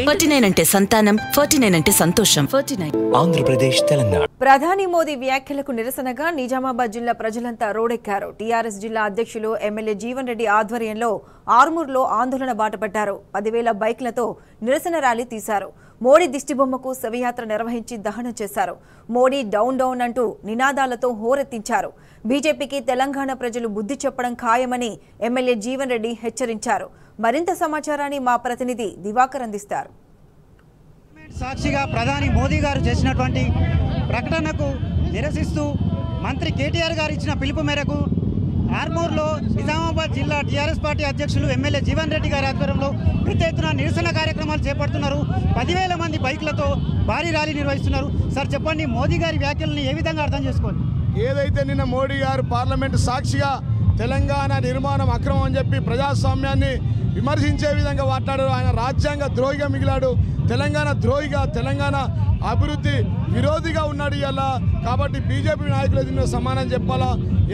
Forty nine అంటే సంతానం forty nine అంటే సంతోషం. Forty nine. ఆంధ్రప్రదేశ్ తెలంగాణ. ప్రధాని మోదీ వ్యాఖ్యలకు నిరసనగా నిజామాబాద్ జిల్లా ప్రజలంతా రోడెక్కారు. టీఆర్ఎస్ జిల్లా అధ్యక్షులు ఎమ్మెల్యే జీవన్ రెడ్డి ఆధ్వర్యంలో ఆర్మూర్లో ఆందోళన బాటపట్టారు పదివేల బైక్లతో నిరసన ర్యాలీ తీశారు. మోడీ దిష్టిబొమ్మకు శవయాత్ర నిర్వహించి దహనం చేశారు. మోడీ డౌన్ డౌన్ అంటూ నినాదాలతో హోరెత్తించారు. బీజేపీకి తెలంగాణ ప్రజలు బుద్ధి చెప్పడం ఖాయమని ఎమ్మెల్యే జీవన్ రెడ్డి హెచ్చరించారు. మరింత సమాచారాన్ని మా ప్రతినిధి దివాకర్ అందిస్తారు. సాక్షిగా ప్రధాని మోదీ గారు చేసినటువంటి ప్రకటనకు నిరసిస్తూ మంత్రి కేటీఆర్ గారు ఇచ్చిన పిలుపు మేరకు ఆర్మూర్లో నిజామాబాద్ జిల్లా టీఆర్ఎస్ పార్టీ అధ్యక్షులు ఎమ్మెల్యే జీవన్ రెడ్డి గారి ఆధ్వర్యంలో పెద్ద ఎత్తున నిరసన కార్యక్రమాలు చేపడుతున్నారు. పదివేల మంది బైక్లతో భారీ ర్యాలీ నిర్వహిస్తున్నారు. సార్ చెప్పండి మోదీ గారి వ్యాఖ్యలను ఏ విధంగా అర్థం చేసుకోండి ఏదైతే నిన్న మోడీ గారు పార్లమెంటు సాక్షిగా తెలంగాణ నిర్మాణం అక్రమం అని చెప్పి ప్రజాస్వామ్యాన్ని విమర్శించే విధంగా మాట్లాడారు. ఆయన రాజ్యాంగ ద్రోహిగా మిగిలాడు. తెలంగాణ ద్రోహిగా తెలంగాణ అభివృద్ధి విరోధిగా ఉన్నాడు ఇలా కాబట్టి బీజేపీ నాయకులు దీనిలో సమానం చెప్పాలా?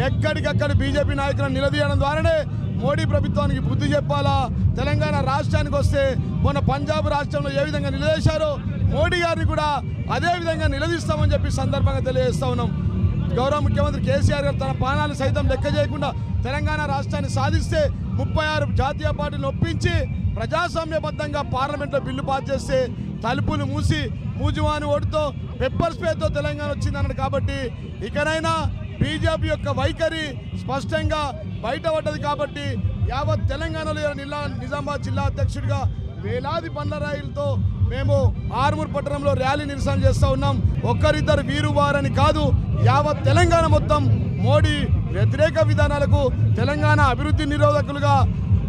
ఎక్కడికక్కడ బీజేపీ నాయకులను నిలదీయడం ద్వారానే మోడీ ప్రభుత్వానికి బుద్ధి చెప్పాలా? తెలంగాణ రాష్ట్రానికి వస్తే మొన్న పంజాబ్ రాష్ట్రంలో ఏ విధంగా నిలదీశారో మోడీ గారిని కూడా అదే విధంగా నిలదీస్తామని చెప్పి సందర్భంగా తెలియజేస్తా ఉన్నాం. గౌరవ ముఖ్యమంత్రి కేసీఆర్ గారు తన ప్రాణాలు సైతం లెక్క చేయకుండా తెలంగాణ రాష్ట్రాన్ని సాధిస్తే ముప్పై ఆరు జాతీయ పార్టీలు ఒప్పించి ప్రజాస్వామ్యబద్ధంగా పార్లమెంట్లో బిల్లు పాస్ చేస్తే తలుపులు మూసి మూజువాని ఓటుతో పెప్పర్ స్పేతో తెలంగాణ వచ్చిందన్నాడు కాబట్టి ఇకనైనా బీజేపీ యొక్క వైఖరి స్పష్టంగా బయటపడ్డది కాబట్టి యావత్ తెలంగాణలో నిలా నిజామాబాద్ జిల్లా అధ్యక్షుడిగా వేలాది పండ్ల రైలుతో మేము ఆర్మూర్ పట్టణంలో ర్యాలీ నిరసన చేస్తూ ఉన్నాం. ఒక్కరిద్దరు వీరు వారని కాదు యావత్ తెలంగాణ మొత్తం మోడీ వ్యతిరేక విధానాలకు తెలంగాణ అభివృద్ధి నిరోధకులుగా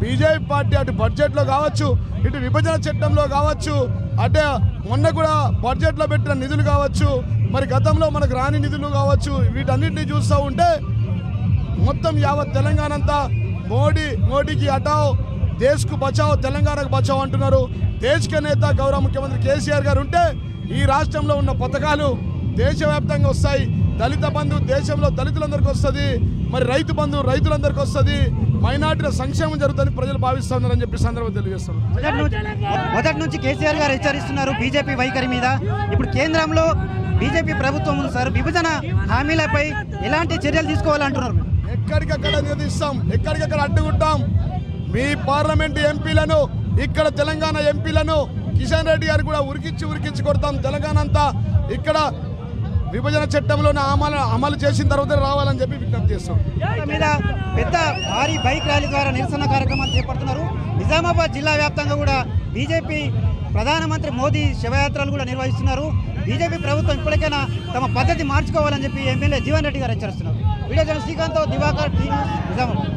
బీజేపీ పార్టీ అటు బడ్జెట్లో కావచ్చు ఇటు విభజన చట్టంలో కావచ్చు అంటే మొన్న కూడా బడ్జెట్లో పెట్టిన నిధులు కావచ్చు మరి గతంలో మనకు రాని నిధులు కావచ్చు వీటన్నిటిని చూస్తూ ఉంటే మొత్తం యావత్ తెలంగాణ అంతా మోడీ మోడీకి హటావ్ దేశ్కు బచావ్ తెలంగాణకు బచావ్ అంటున్నారు. దేశక నేత గౌరవ ముఖ్యమంత్రి కేసీఆర్ గారు ఉంటే ఈ రాష్ట్రంలో ఉన్న పథకాలు దేశవ్యాప్తంగా వస్తాయి. దళిత బంధు దేశంలో దళితులందరికీ వస్తుంది. మరి రైతు బంధు రైతులందరికీ వస్తుంది. మైనార్టీల సంక్షేమం జరుగుతుందని ప్రజలు భావిస్తున్నారని చెప్పి సందర్భం తెలియజేస్తున్నారు. మొదటి నుంచి కేసీఆర్ గారు హెచ్చరిస్తున్నారు బీజేపీ వైఖరి మీద. ఇప్పుడు కేంద్రంలో బీజేపీ ప్రభుత్వం ఉంది సార్. విభజన హామీలపై ఎలాంటి చర్యలు తీసుకోవాలంటున్నారు? ఎక్కడికక్కడ నిలదీస్తాం ఎక్కడికక్కడ అడ్డుకుంటాం మీ పార్లమెంట్ ఎంపీలను ఇక్కడ తెలంగాణ ఎంపీలను కిషన్ రెడ్డి గారు కూడా ఉరికించి ఉరికించి కొడతాం తెలంగాణ అంతా. ఇక్కడ విభజన చట్టంలోనే అమలు అమలు చేసిన తర్వాత రావాలని చెప్పి విజ్ఞప్తి చేస్తాం మీద పెద్ద భారీ బైక్ ర్యాలీ ద్వారా నిరసన కార్యక్రమాలు చేపడుతున్నారు. నిజామాబాద్ జిల్లా వ్యాప్తంగా కూడా బీజేపీ ప్రధానమంత్రి మోదీ శివయాత్రలు కూడా నిర్వహిస్తున్నారు. బీజేపీ ప్రభుత్వం ఇప్పటికైనా తమ పద్ధతి మార్చుకోవాలని చెప్పి ఎమ్మెల్యే జీవన్ రెడ్డి గారు హెచ్చరిస్తున్నారు. Video Srikanth Divakar T news Nizamabad.